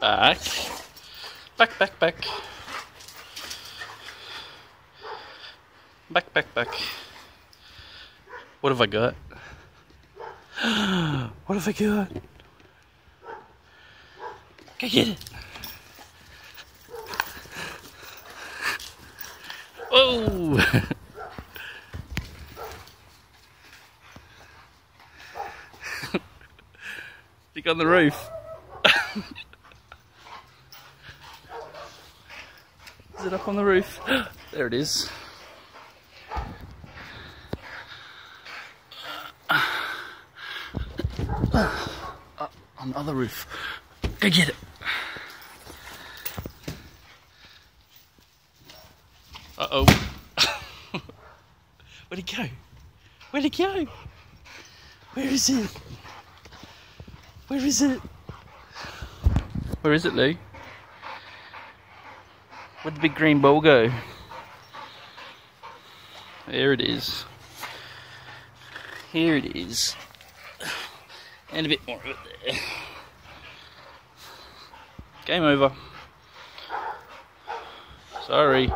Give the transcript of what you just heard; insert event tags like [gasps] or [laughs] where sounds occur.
Back. Back, back, back. Back, back, back. What have I got? [gasps] what have I got? Go get it. Oh! [laughs] Stick on the roof. [laughs] is it up on the roof? [gasps] there it is. Up on the other roof. Go get it. Uh oh. [laughs] Where'd it go? Where'd it go? Where is it? Where is it? Where is it, Lou? Where'd the big green ball go? There it is. Here it is. And a bit more of it there. Game over. Sorry.